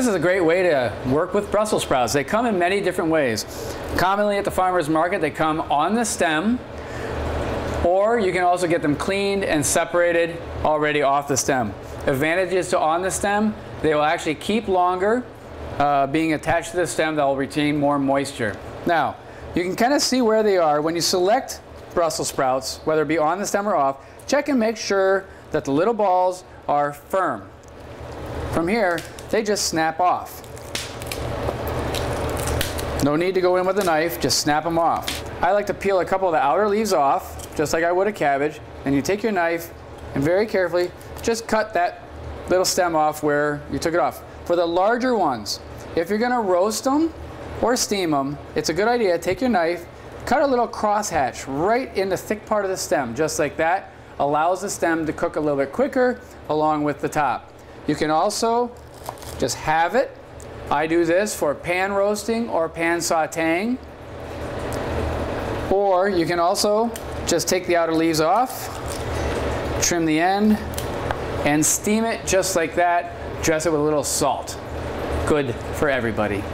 This is a great way to work with Brussels sprouts. They come in many different ways. Commonly at the farmer's market, they come on the stem, or you can also get them cleaned and separated already off the stem. Advantages to on the stem, they will actually keep longer. Uh, being attached to the stem, they'll retain more moisture. Now, you can kind of see where they are. When you select Brussels sprouts, whether it be on the stem or off, check and make sure that the little balls are firm. From here, they just snap off. No need to go in with a knife, just snap them off. I like to peel a couple of the outer leaves off, just like I would a cabbage, and you take your knife and very carefully just cut that little stem off where you took it off. For the larger ones, if you're gonna roast them or steam them, it's a good idea, to take your knife, cut a little crosshatch right in the thick part of the stem, just like that. Allows the stem to cook a little bit quicker along with the top. You can also just have it. I do this for pan roasting or pan sauteing. Or you can also just take the outer leaves off, trim the end, and steam it just like that. Dress it with a little salt. Good for everybody.